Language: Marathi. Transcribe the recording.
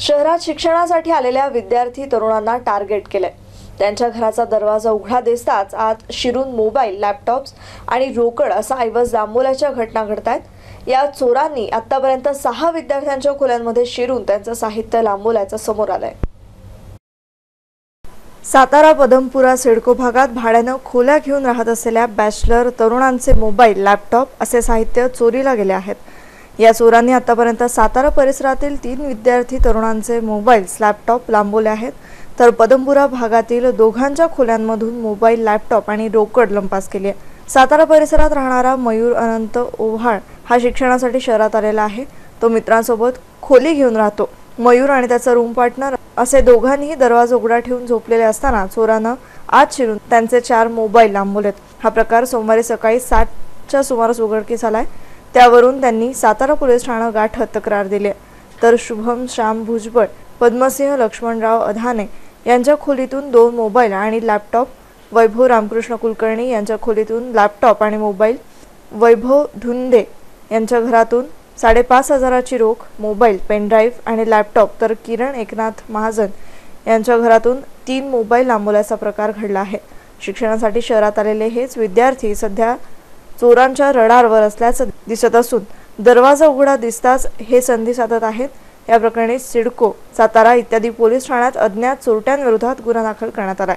शहरात शिक्षणासाठी आलेल्या विद्यार्थी तरुणांना टार्गेट केलंय. त्यांच्या घराचा दरवाजा उघडा दिसताच आत शिरून मोबाईल लॅपटॉप्स आणि रोकड असा ऐवज दामोल्याच्या घटना घडत आहेत या चोरांनी आतापर्यंत सहा विद्यार्थ्यांच्या खोल्यांमध्ये शिरून त्यांचं साहित्य लांबोल्याचं समोर आलंय. सातारा पदमपुरा सिडको भागात भाड्यानं खोल्या घेऊन राहत असलेल्या बॅचलर तरुणांचे मोबाईल लॅपटॉप असे साहित्य चोरीला गेले आहेत. या चोरांनी आतापर्यंत सातारा परिसरातील तीन विद्यार्थी तरुणांचे मोबाईल्स लॅपटॉप लांबवले आहेत. तर पदमपुरा भागातील दोघांच्या खोल्यांमधून मोबाईल लॅपटॉप आणि रोकड लंपास केली आहे. सातारा परिसरात राहणारा मयूर अनंत ओव्हाळ हा शिक्षणासाठी शहरात आलेला आहे. तो मित्रांसोबत खोली घेऊन राहतो. मयूर आणि त्याचा रूम पार्टनर असे दोघांनीही दरवाजा उघडा ठेवून झोपलेले असताना चोरानं आत शिरून त्यांचे चार मोबाईल लांबवलेत. हा प्रकार सोमवारी सकाळी सातच्या सुमारास उघडकीस आलाय. त्यावरून त्यांनी सातारा पोलीस ठाणं गाठत तक्रार दिली. तर शुभम श्याम भुजबळ पद्मसिंह लक्ष्मणराव अधाने यांच्या खोलीतून दोन मोबाईल आणि लॅपटॉप वैभव रामकृष्ण कुलकर्णी यांच्या खोलीतून लॅपटॉप आणि मोबाईल वैभव धुंदे यांच्या घरातून साडेपाच हजाराची रोख मोबाईल पेनड्राईव्ह आणि लॅपटॉप तर किरण एकनाथ महाजन यांच्या घरातून तीन मोबाईल लांबवल्याचा प्रकार घडला आहे. शिक्षणासाठी शहरात आलेले हेच विद्यार्थी सध्या चोरांच्या रडारवर असल्याचं दिसत असून दरवाजा उघडा दिसताच हे संधी साधत आहेत. या प्रकरणी सिडको सातारा इत्यादी पोलीस ठाण्यात अज्ञात चोरट्यांविरोधात गुन्हा दाखल करण्यात आलाय.